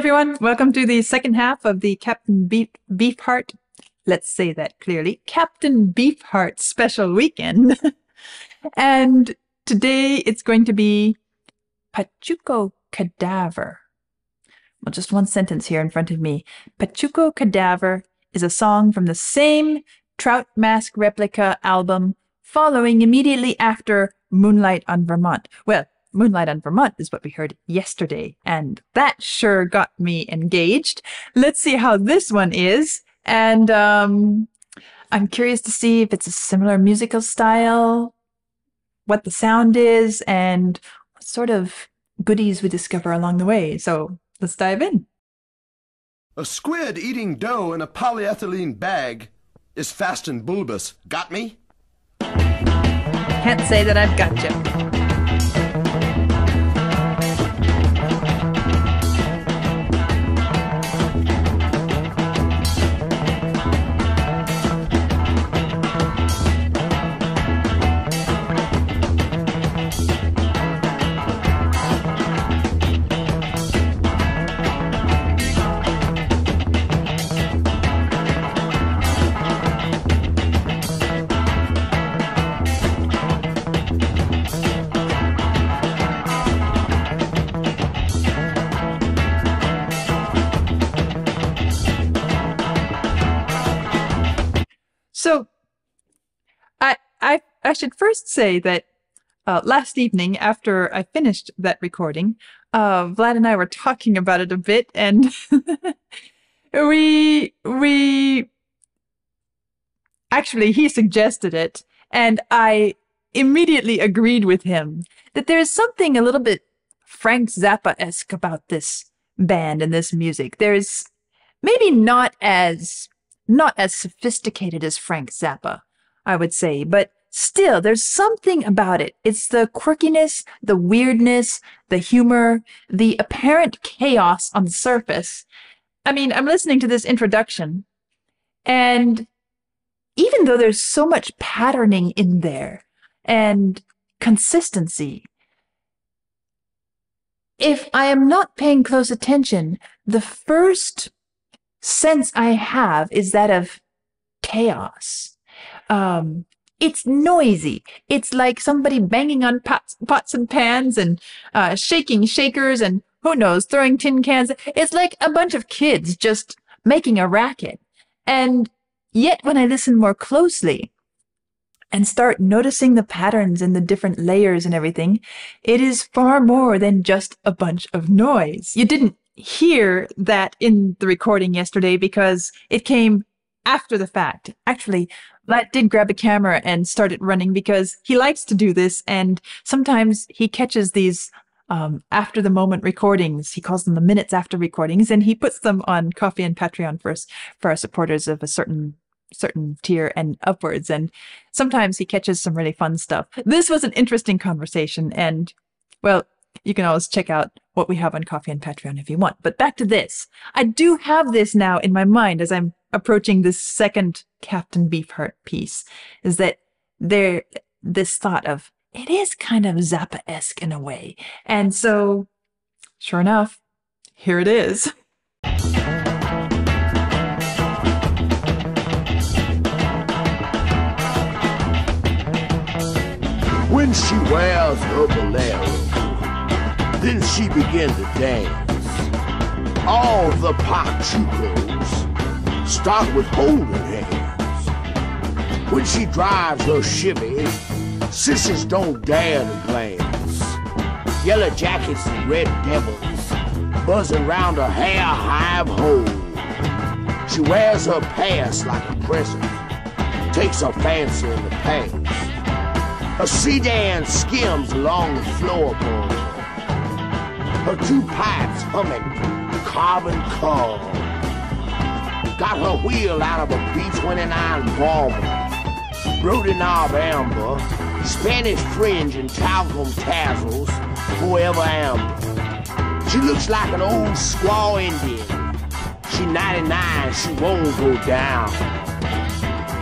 everyone. Welcome to the second half of the Captain Beef Beefheart. Let's say that clearly. Captain Beefheart special weekend. and today it's going to be Pachuco Cadaver. Well, just one sentence here in front of me. Pachuco Cadaver is a song from the same Trout Mask replica album following immediately after Moonlight on Vermont. Well, Moonlight on Vermont is what we heard yesterday, and that sure got me engaged. Let's see how this one is. And um, I'm curious to see if it's a similar musical style, what the sound is, and what sort of goodies we discover along the way. So let's dive in. A squid eating dough in a polyethylene bag is fast and bulbous. Got me? Can't say that I've got you. I should first say that uh, last evening, after I finished that recording, uh, Vlad and I were talking about it a bit, and we we actually he suggested it, and I immediately agreed with him that there is something a little bit Frank Zappa esque about this band and this music. There's maybe not as not as sophisticated as Frank Zappa, I would say, but still, there's something about it. It's the quirkiness, the weirdness, the humor, the apparent chaos on the surface. I mean, I'm listening to this introduction, and even though there's so much patterning in there and consistency, if I am not paying close attention, the first sense I have is that of chaos. Um, it's noisy. It's like somebody banging on pots, pots and pans and uh, shaking shakers and who knows, throwing tin cans. It's like a bunch of kids just making a racket. And yet, when I listen more closely and start noticing the patterns and the different layers and everything, it is far more than just a bunch of noise. You didn't hear that in the recording yesterday because it came after the fact. Actually, Vlad did grab a camera and started running because he likes to do this, and sometimes he catches these um, after the moment recordings. He calls them the minutes after recordings, and he puts them on Ko-fi and Patreon first for our supporters of a certain certain tier and upwards. And sometimes he catches some really fun stuff. This was an interesting conversation, and well, you can always check out what we have on Ko-fi and Patreon if you want. But back to this. I do have this now in my mind as I'm approaching this second Captain Beefheart piece, is that there, this thought of, it is kind of Zappa-esque in a way. And so, sure enough, here it is. When she wears her bolero then she began to dance. All the Pachucos start with holding hands. When she drives her Chevy, sisters don't dare to glance. Yellow jackets and red devils buzzing round her hair hive hole. She wears her past like a present, takes her fancy in the past. A sedan skims along the floorboard her two pipes humming carbon coal. Got her wheel out of a B-29 Bomber, Brodie knob amber, Spanish fringe and talcum tassels, forever amber. She looks like an old squaw Indian. She 99, she won't go down.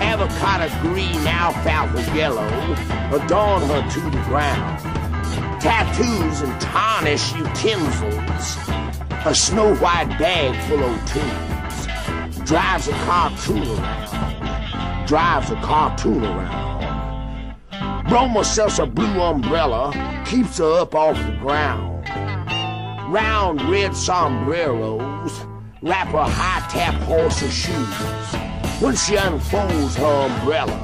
Avocado green, alfalfa yellow, adorn her to the ground tattoos and tarnish utensils. a snow white bag full of tunes, drives a cartoon around, drives a cartoon around. Broma sells a blue umbrella, keeps her up off the ground. Round red sombreros wrap her high-top horse shoes. When she unfolds her umbrella,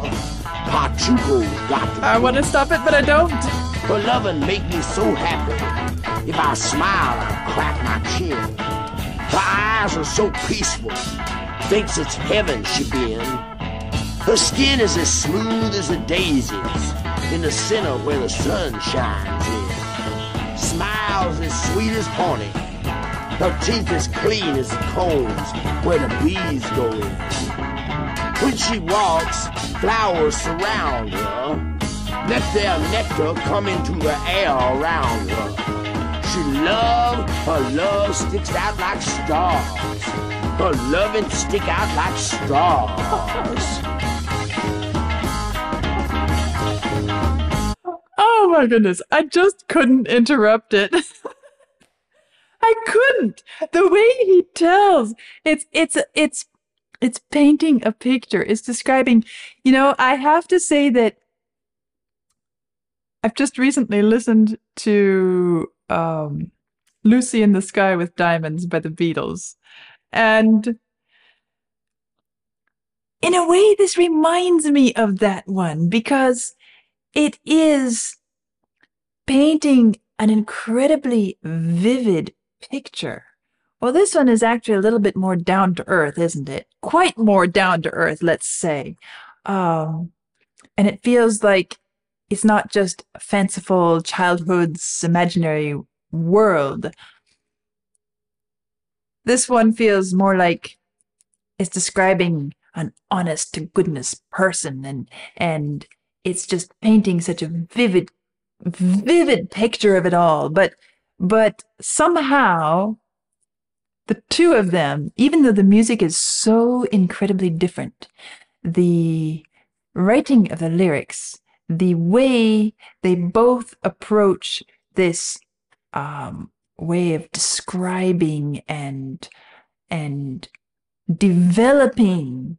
Pachuco's got to I want to stop it, but I don't. her loving make me so happy. If I smile, I crack my chin. Her eyes are so peaceful, thinks it's heaven she be in. Her skin is as smooth as the daisies in the center where the sun shines in. Smiles as sweet as honey. Her teeth as clean as the combs where the bees go in. When she walks, flowers surround her. Let their nectar come into the air around her. She love, her love sticks out like stars. Her loving stick out like stars. Oh my goodness. I just couldn't interrupt it. I couldn't. The way he tells, it's it's it's it's painting a picture. It's describing, you know, I have to say that I've just recently listened to um, Lucy in the Sky with Diamonds by the Beatles. And in a way, this reminds me of that one because it is painting an incredibly vivid picture. Well, this one is actually a little bit more down to earth, isn't it? Quite more down to earth, let's say. Um, and it feels like it's not just fanciful childhood's imaginary world. This one feels more like it's describing an honest to goodness person and and it's just painting such a vivid vivid picture of it all. But but somehow the two of them even though the music is so incredibly different the writing of the lyrics the way they both approach this um, way of describing and and developing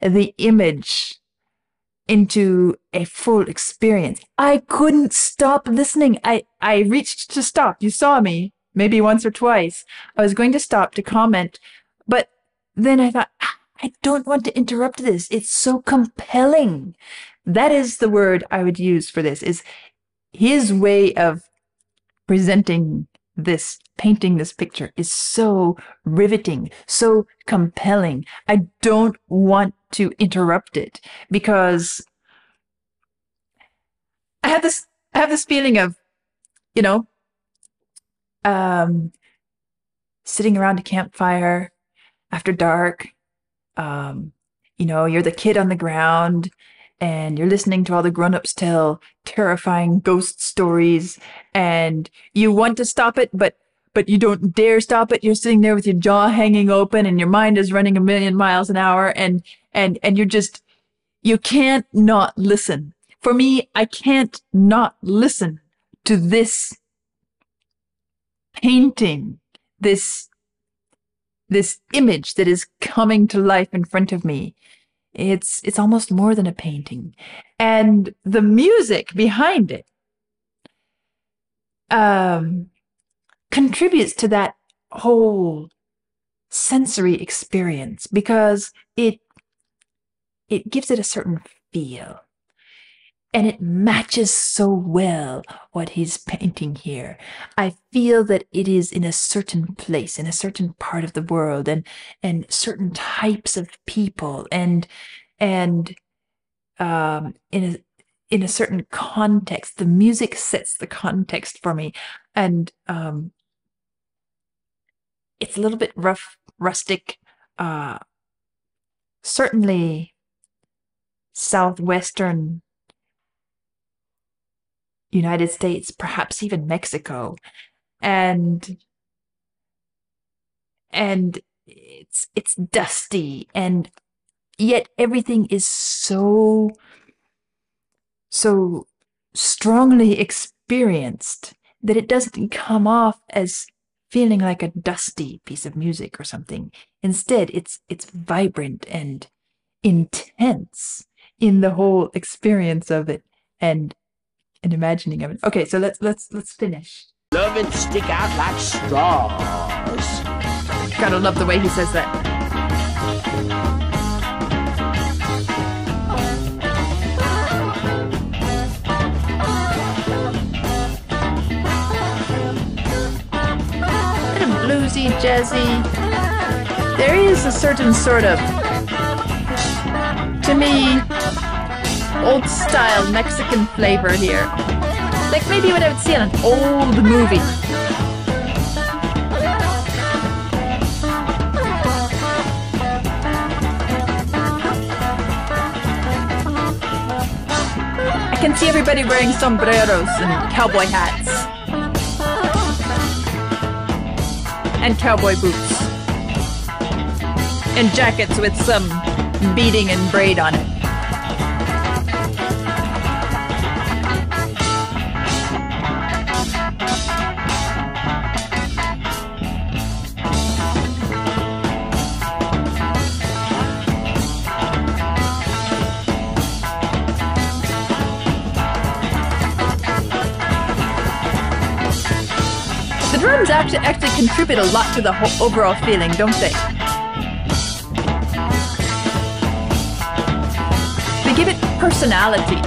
the image into a full experience. I couldn't stop listening. I, I reached to stop. You saw me maybe once or twice. I was going to stop to comment, but then I thought, "Ah, I don't want to interrupt this. It's so compelling. That is the word I would use for this is his way of presenting this painting this picture is so riveting, so compelling. I don't want to interrupt it because I have this I have this feeling of, you know, um sitting around a campfire after dark. Um, you know, you're the kid on the ground and you're listening to all the grown-ups tell terrifying ghost stories and you want to stop it but but you don't dare stop it. You're sitting there with your jaw hanging open and your mind is running a million miles an hour and and and you're just you can't not listen. For me i can't not listen to this painting this this image that is coming to life in front of me it's it's almost more than a painting. And the music behind it um, contributes to that whole sensory experience because it it gives it a certain feel and it matches so well what he's painting here. I feel that it is in a certain place, in a certain part of the world, and and certain types of people, and and um, in a in a certain context. The music sets the context for me, and um, it's a little bit rough, rustic. Uh, certainly southwestern United States, perhaps even Mexico. And and it's it's dusty and yet everything is so so strongly experienced that it doesn't come off as feeling like a dusty piece of music or something. Instead, it's it's vibrant and intense in the whole experience of it and and imagining of it. Okay, so let's let's let's finish. Love and stick out like stars. Gotta love the way he says that. Bluesy, jazzy. There is a certain sort of, to me, old style Mexican flavor here. Like maybe what I would see in an old movie. I can see everybody wearing sombreros and cowboy hats. And cowboy boots. And jackets with some beading and braid on it. The actually actually contribute a lot to the whole overall feeling, don't they? They give it personality.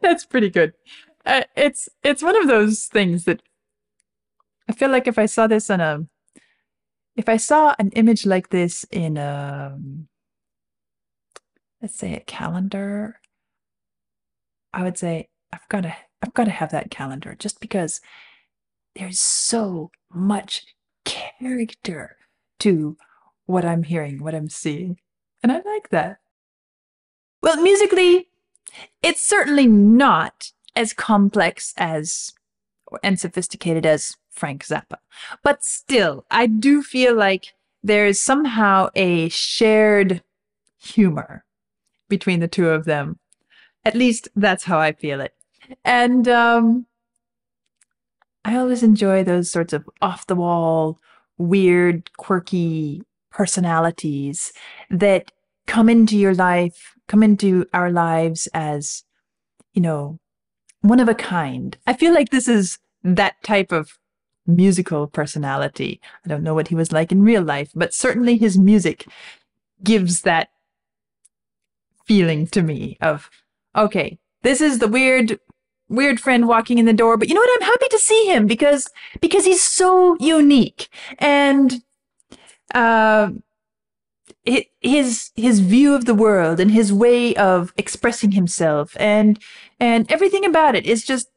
That's pretty good. Uh, it's it's one of those things that I feel like if I saw this on a if I saw an image like this in a let's say a calendar, I would say I've got to I've got to have that calendar just because there's so much character to what I'm hearing, what I'm seeing. And I like that. Well, musically, it's certainly not as complex as and sophisticated as Frank Zappa. But still, I do feel like there is somehow a shared humor between the two of them. At least that's how I feel it. And um, I always enjoy those sorts of off the wall, weird, quirky personalities that come into your life, come into our lives as, you know, one of a kind. I feel like this is that type of musical personality. I don't know what he was like in real life, but certainly his music gives that feeling to me of, okay, this is the weird, weird friend walking in the door, but you know what? I'm happy to see him because, because he's so unique and, uh, his his view of the world and his way of expressing himself and and everything about it. Is just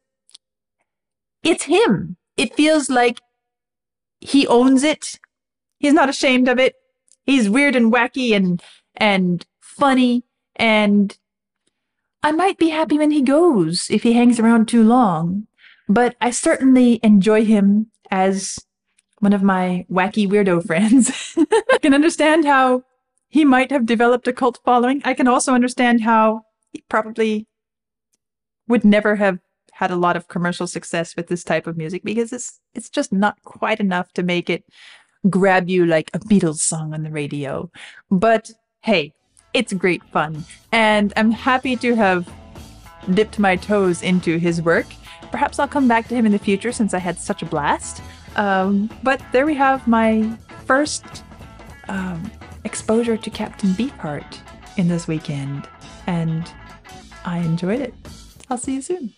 it's him. It feels like he owns it. He's not ashamed of it. He's weird and wacky and and funny. And i might be happy when he goes if he hangs around too long but i certainly enjoy him as one of my wacky weirdo friends. I can understand how he might have developed a cult following. I can also understand how he probably would never have had a lot of commercial success with this type of music because it's it's just not quite enough to make it grab you like a Beatles song on the radio. But hey, it's great fun. And I'm happy to have dipped my toes into his work. Perhaps I'll come back to him in the future since I had such a blast. Um, but there we have my first um, exposure to Captain Beefheart in this weekend, and I enjoyed it. I'll see you soon.